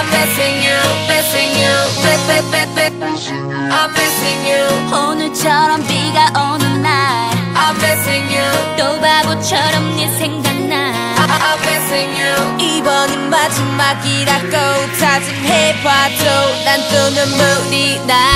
I'm missing you, missing you, I'm missing you. 오늘처럼 비가 오는 날, I'm missing you. 또 바보처럼 네 생각나, I'm missing you. 이번은 마지막이라고 다짐해봐도 난 또 눈물이 나.